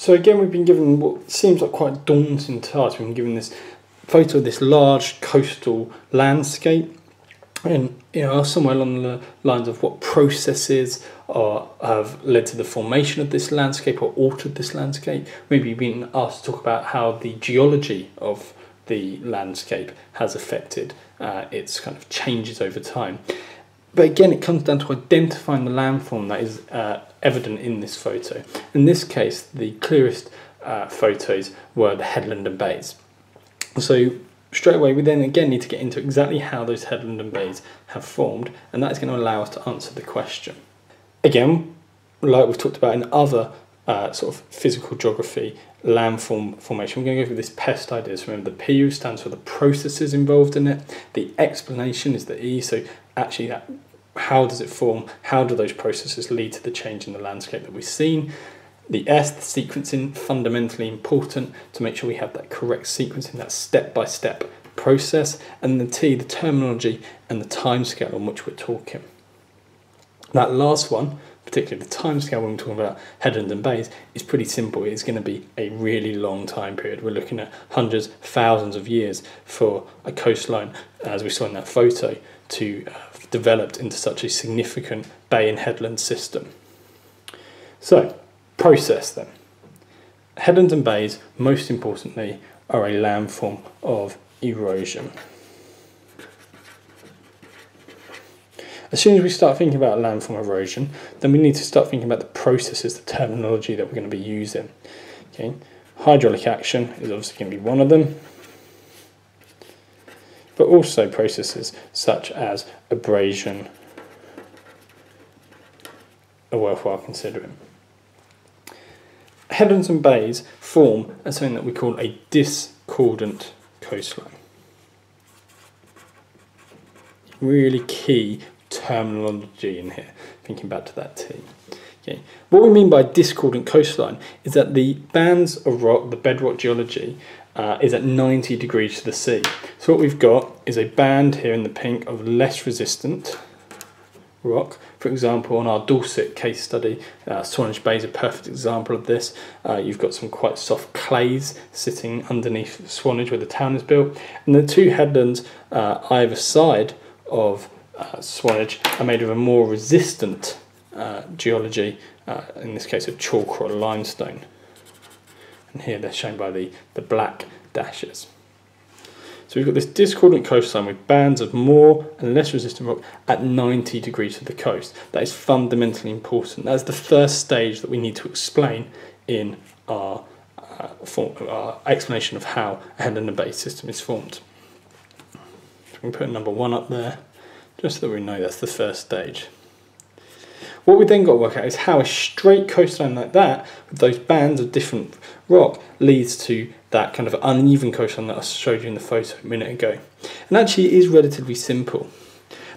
So again, we've been given what seems like quite a daunting task. We've been given this photo of this large coastal landscape, and you know, somewhere along the lines of what processes are, have led to the formation of this landscape or altered this landscape. Maybe you've been asked to talk about how the geology of the landscape has affected uh, its kind of changes over time. But again, it comes down to identifying the landform that is uh, evident in this photo. In this case, the clearest uh, photos were the headland and bays. So straight away, we then again need to get into exactly how those headland and bays have formed, and that is going to allow us to answer the question. Again, like we've talked about in other uh, sort of physical geography, landform formation. We're going to go through this PEST ideas. Remember, the PU stands for the processes involved in it. The explanation is the E. So actually, that how does it form? How do those processes lead to the change in the landscape that we've seen? The S, the sequencing, fundamentally important to make sure we have that correct sequencing, that step by step process. And the T, the terminology and the timescale on which we're talking. That last one, particularly the timescale when we're talking about headlands and bays, is pretty simple. It's going to be a really long time period. We're looking at hundreds, thousands of years for a coastline, as we saw in that photo, to have developed into such a significant bay and headland system. So, process then. Headlands and bays, most importantly, are a landform of erosion. As soon as we start thinking about landform erosion, then we need to start thinking about the processes, the terminology that we're going to be using. Okay, hydraulic action is obviously going to be one of them, but also processes such as abrasion are worthwhile considering. Headlands and bays form as something that we call a discordant coastline. Really key terminology in here, thinking back to that T. Okay. What we mean by discordant coastline is that the bands of rock, the bedrock geology, uh, is at 90 degrees to the sea. So what we've got is a band here in the pink of less resistant rock. For example, on our Dorset case study, uh, Swanage Bay is a perfect example of this. Uh, you've got some quite soft clays sitting underneath Swanage where the town is built, and the two headlands uh, either side of uh, Swanage are made of a more resistant uh, geology, uh, in this case of chalk or limestone. And here they're shown by the, the black dashes. So we've got this discordant coastline with bands of more and less resistant rock at 90 degrees to the coast. That is fundamentally important. That's the first stage that we need to explain in our, uh, form, our explanation of how a headland and bay system is formed. So we can put number one up there just so that we know that's the first stage. What we then got to work out is how a straight coastline like that, with those bands of different rock, leads to that kind of uneven coastline that I showed you in the photo a minute ago. And actually it is relatively simple.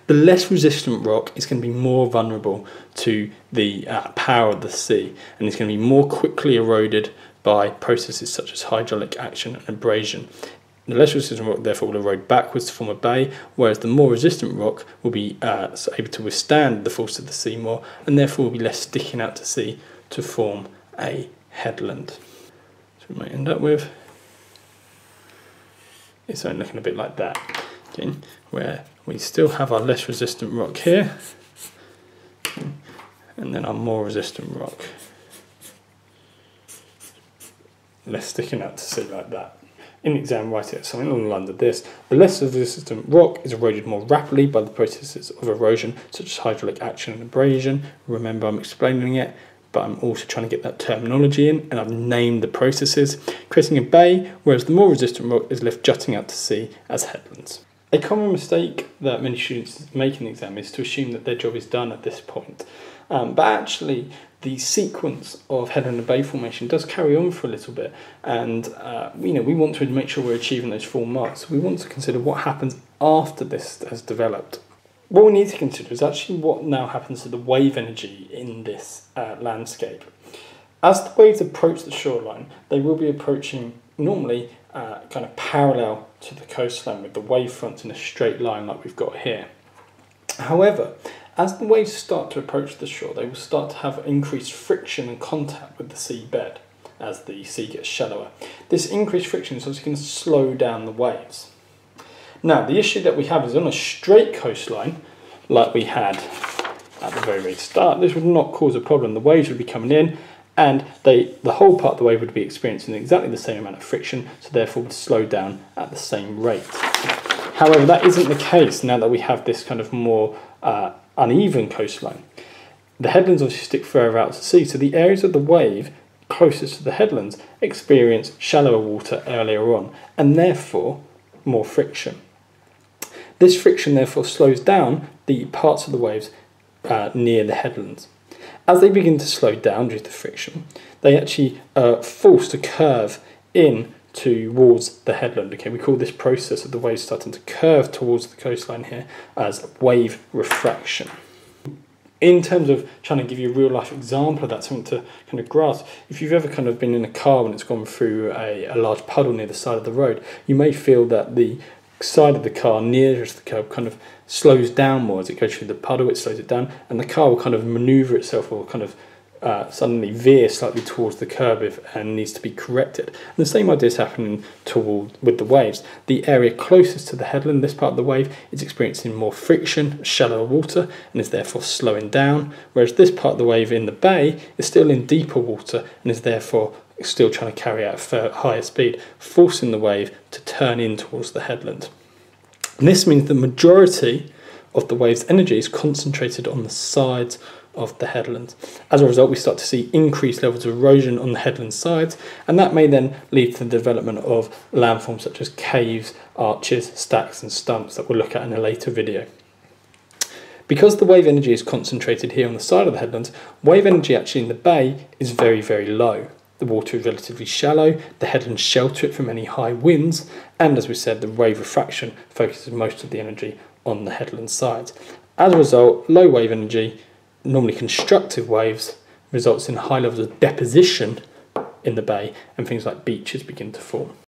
The less resistant rock is going to be more vulnerable to the uh, power of the sea and it's going to be more quickly eroded by processes such as hydraulic action and abrasion. The less resistant rock therefore will erode backwards to form a bay, whereas the more resistant rock will be uh, able to withstand the force of the sea more and therefore will be less sticking out to sea to form a headland. So we might end up with it's only looking a bit like that, okay, where we still have our less resistant rock here and then our more resistant rock less sticking out to sea like that in the exam write it something along the lines of this. The less resistant rock is eroded more rapidly by the processes of erosion, such as hydraulic action and abrasion. Remember, I'm explaining it, but I'm also trying to get that terminology in, and I've named the processes, creating a bay, whereas the more resistant rock is left jutting out to sea as headlands. A common mistake that many students make in the exam is to assume that their job is done at this point. Um, but actually, the sequence of headland and bay formation does carry on for a little bit, and uh, you know we want to make sure we're achieving those four marks. We want to consider what happens after this has developed. What we need to consider is actually what now happens to the wave energy in this uh, landscape. As the waves approach the shoreline, they will be approaching normally uh, kind of parallel to the coastline with the wave fronts in a straight line like we've got here. However, as the waves start to approach the shore, they will start to have increased friction and contact with the seabed. as the sea gets shallower. This increased friction is obviously going to slow down the waves. Now, the issue that we have is on a straight coastline, like we had at the very, very start, this would not cause a problem. The waves would be coming in and they, the whole part of the wave would be experiencing exactly the same amount of friction, so therefore would slow down at the same rate. However, that isn't the case now that we have this kind of more uh, uneven coastline. The headlands obviously stick further out to sea, so the areas of the wave closest to the headlands experience shallower water earlier on, and therefore more friction. This friction therefore slows down the parts of the waves uh, near the headlands. As they begin to slow down due to friction, they actually are forced to curve in towards the headland. Okay, we call this process of the waves starting to curve towards the coastline here as wave refraction. In terms of trying to give you a real life example of that, something to kind of grasp, if you've ever kind of been in a car when it's gone through a, a large puddle near the side of the road, you may feel that the side of the car nearest the curb kind of slows down more as it goes through the puddle, it slows it down, and the car will kind of maneuver itself or kind of uh, suddenly veer slightly towards the curb if, and needs to be corrected. And the same idea is happening toward, with the waves. The area closest to the headland, this part of the wave, is experiencing more friction, shallower water, and is therefore slowing down, whereas this part of the wave in the bay is still in deeper water and is therefore still trying to carry out a higher speed, forcing the wave to turn in towards the headland. And this means the majority of the wave's energy is concentrated on the sides of the headland. As a result, we start to see increased levels of erosion on the headland sides, and that may then lead to the development of landforms such as caves, arches, stacks, and stumps that we'll look at in a later video. Because the wave energy is concentrated here on the side of the headlands, wave energy actually in the bay is very, very low. The water is relatively shallow, the headlands shelter it from any high winds, and as we said, the wave refraction focuses most of the energy on the headland sides. As a result, low wave energy, normally constructive waves, results in high levels of deposition in the bay and things like beaches begin to form.